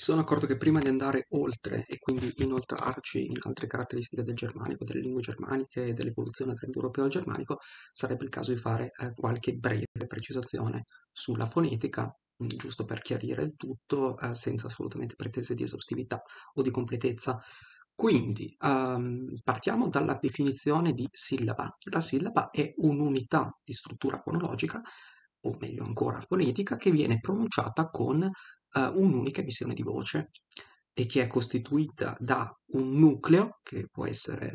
sono accorto che prima di andare oltre e quindi inoltrarci in altre caratteristiche del germanico, delle lingue germaniche e dell'evoluzione dell'indoeuropeo al germanico, sarebbe il caso di fare eh, qualche breve precisazione sulla fonetica, mh, giusto per chiarire il tutto, eh, senza assolutamente pretese di esaustività o di completezza. Quindi ehm, partiamo dalla definizione di sillaba. La sillaba è un'unità di struttura fonologica, o meglio ancora fonetica, che viene pronunciata con eh, un'unica emissione di voce e che è costituita da un nucleo, che può essere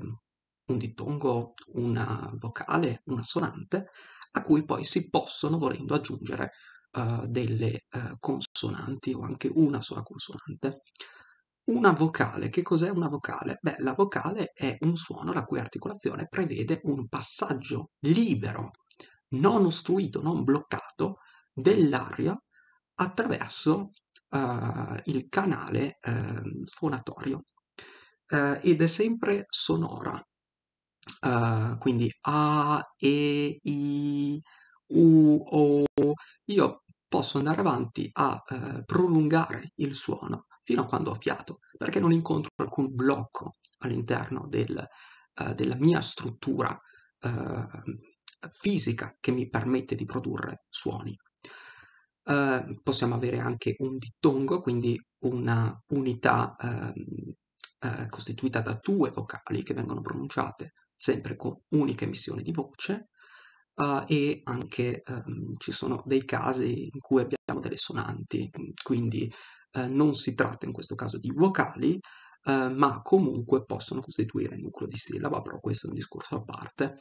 un dittongo, una vocale, una sonante, a cui poi si possono, volendo, aggiungere uh, delle uh, consonanti o anche una sola consonante. Una vocale, che cos'è una vocale? Beh, la vocale è un suono la cui articolazione prevede un passaggio libero, non ostruito, non bloccato dell'aria attraverso uh, il canale uh, fonatorio uh, ed è sempre sonora. quindi A, E, I, U, O. Io posso andare avanti a prolungare il suono fino a quando ho fiato, perché non incontro alcun blocco all'interno del, della mia struttura fisica che mi permette di produrre suoni. Uh, possiamo avere anche un dittongo, quindi una unità uh, uh, costituita da due vocali che vengono pronunciate sempre con unica emissione di voce e anche um, ci sono dei casi in cui abbiamo delle sonanti, quindi non si tratta in questo caso di vocali, ma comunque possono costituire il nucleo di sillaba, però questo è un discorso a parte.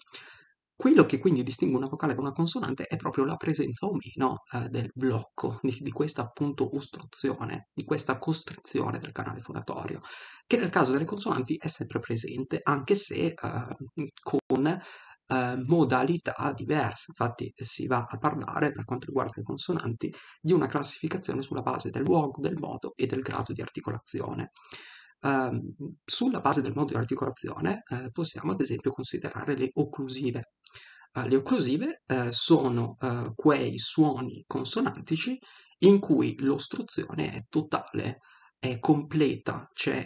Quello che quindi distingue una vocale da una consonante è proprio la presenza o meno eh, del blocco, di, di, questa appunto ostruzione, di questa costrizione del canale fonatorio, che nel caso delle consonanti è sempre presente, anche se eh, con eh, modalità diverse. Infatti si va a parlare, per quanto riguarda le consonanti, di una classificazione sulla base del luogo, del modo e del grado di articolazione. Uh, sulla base del modo di articolazione uh, possiamo ad esempio considerare le occlusive. Uh, le occlusive eh, sono quei suoni consonantici in cui l'ostruzione è totale, è completa, c'è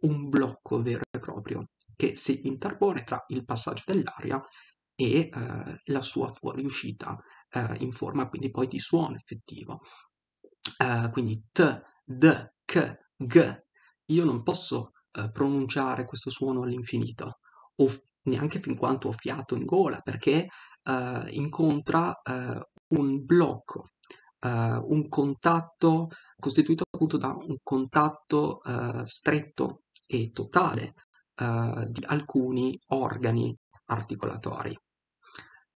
un blocco vero e proprio che si interpone tra il passaggio dell'aria e la sua fuoriuscita in forma quindi poi di suono effettivo. quindi t, d, k, g, io non posso eh, pronunciare questo suono all'infinito, o f- neanche fin quanto ho fiato in gola, perché eh, incontra eh, un blocco, eh, un contatto costituito appunto da un contatto eh, stretto e totale eh, di alcuni organi articolatori.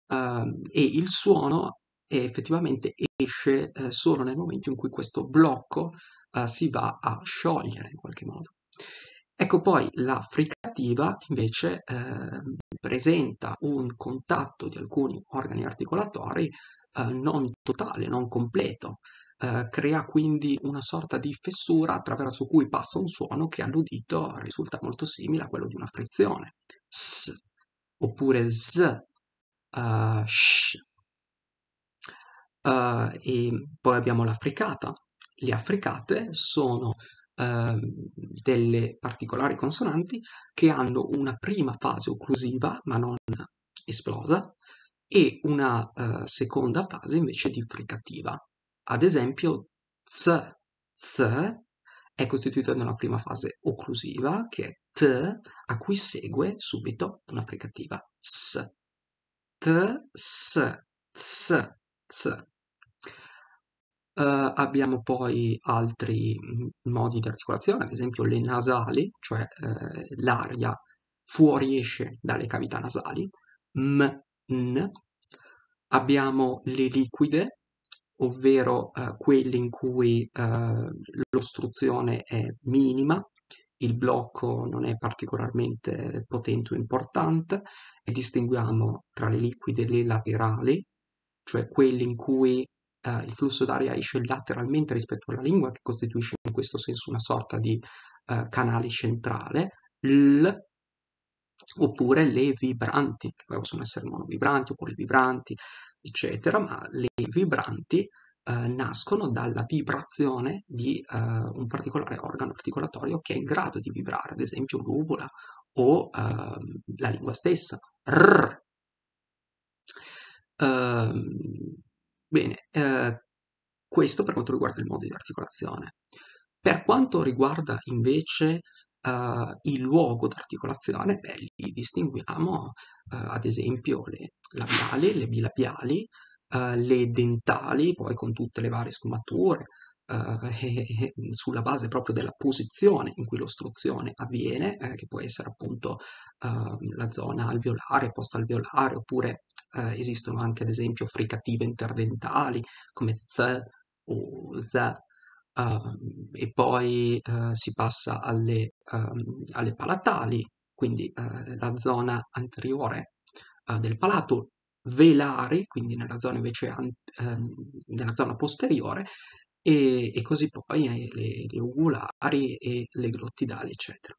Ehm, e il suono effettivamente esce solo nel momento in cui questo blocco uh, si va a sciogliere in qualche modo. Ecco poi la fricativa invece eh, presenta un contatto di alcuni organi articolatori eh, non totale, non completo, eh, crea quindi una sorta di fessura attraverso cui passa un suono che all'udito risulta molto simile a quello di una frizione. S oppure Z, uh, sh. Uh, e poi abbiamo la fricata, le affricate sono eh, delle particolari consonanti che hanno una prima fase occlusiva ma non esplosa e una eh, seconda fase invece di fricativa. Ad esempio, z, z è costituita da una prima fase occlusiva che è t, a cui segue subito una fricativa s. T, s, ts, ts. Uh, abbiamo poi altri modi di articolazione, ad esempio le nasali, cioè uh, l'aria fuoriesce dalle cavità nasali, m, n. Abbiamo le liquide, ovvero uh, quelle in cui l'ostruzione è minima, il blocco non è particolarmente potente o importante, e distinguiamo tra le liquide le laterali, cioè quelle in cui eh, il flusso d'aria esce lateralmente rispetto alla lingua, che costituisce in questo senso una sorta di eh, canale centrale, l, oppure le vibranti, che possono essere monovibranti oppure vibranti, eccetera, ma le vibranti eh, nascono dalla vibrazione di eh, un particolare organo articolatorio che è in grado di vibrare, ad esempio l'uvula o ehm, la lingua stessa. Rrr. Ehm, bene, eh, questo per quanto riguarda il modo di articolazione. Per quanto riguarda invece uh, il luogo d'articolazione, beh, li distinguiamo uh, ad esempio le labiali, le bilabiali, uh, le dentali, poi con tutte le varie sfumature, e, e, sulla base proprio della posizione in cui l'ostruzione avviene, eh, che può essere appunto ehm, la zona alveolare, post-alveolare, oppure esistono anche ad esempio fricative interdentali come th o the Uh, e poi uh, si passa alle, um, alle palatali, quindi uh, la zona anteriore del palato, velari, quindi nella zona invece an- um, nella zona posteriore, e, e così poi le, le ugulari e le glottidali, eccetera.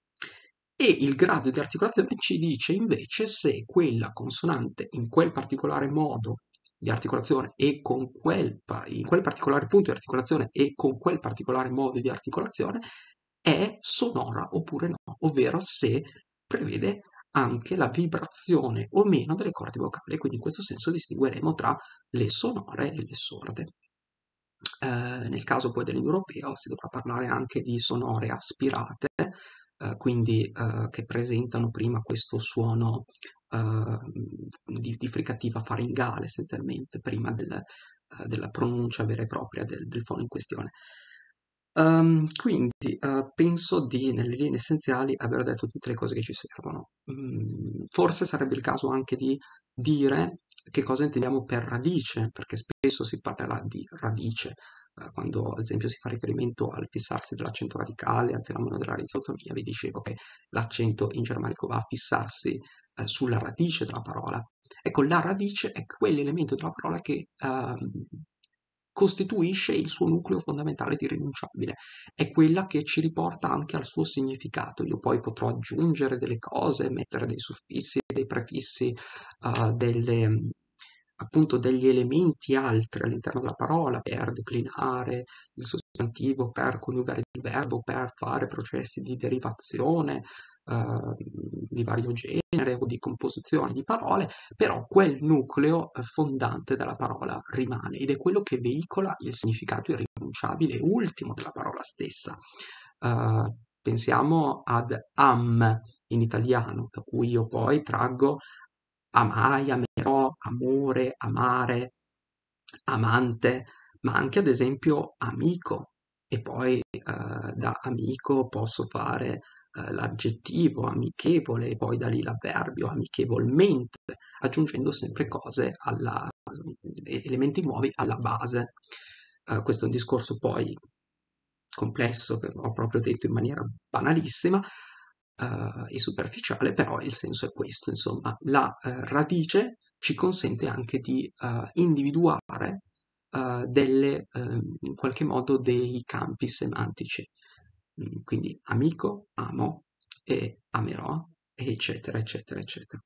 E il grado di articolazione ci dice invece se quella consonante in quel particolare modo di articolazione e con quel, in quel particolare punto di articolazione e con quel particolare modo di articolazione è sonora oppure no, ovvero se prevede anche la vibrazione o meno delle corde vocali, quindi in questo senso distingueremo tra le sonore e le sorde. Eh, nel caso poi dell'indoeuropeo si dovrà parlare anche di sonore aspirate, quindi eh, che presentano prima questo suono uh, di, di, fricativa faringale essenzialmente prima del, della pronuncia vera e propria del, del fono in questione. Um, quindi uh, penso di, nelle linee essenziali, aver detto tutte le cose che ci servono. Mm, forse sarebbe il caso anche di dire che cosa intendiamo per radice, perché spesso si parlerà di radice, quando ad esempio si fa riferimento al fissarsi dell'accento radicale, al fenomeno della risotonia, vi dicevo che l'accento in germanico va a fissarsi eh, sulla radice della parola. Ecco, la radice è quell'elemento della parola che uh, costituisce il suo nucleo fondamentale di rinunciabile, è quella che ci riporta anche al suo significato. Io poi potrò aggiungere delle cose, mettere dei suffissi, dei prefissi, uh, delle, appunto degli elementi altri all'interno della parola per declinare il sostantivo, per coniugare il verbo, per fare processi di derivazione, Ehm, di vario genere o di composizione di parole, però quel nucleo eh, fondante della parola rimane ed è quello che veicola il significato irrinunciabile ultimo della parola stessa. Uh, pensiamo ad am in italiano, da cui io poi traggo amai, amerò, amore, amare, amante, ma anche ad esempio amico. E poi uh, da amico posso fare eh, l'aggettivo amichevole e poi da lì l'avverbio amichevolmente, aggiungendo sempre cose alla, elementi nuovi alla base. Uh, questo è un discorso poi complesso che ho proprio detto in maniera banalissima uh, e superficiale, però il senso è questo, insomma, la uh, radice ci consente anche di individuare delle, ehm, in qualche modo dei campi semantici quindi amico, amo e amerò, eccetera, eccetera, eccetera.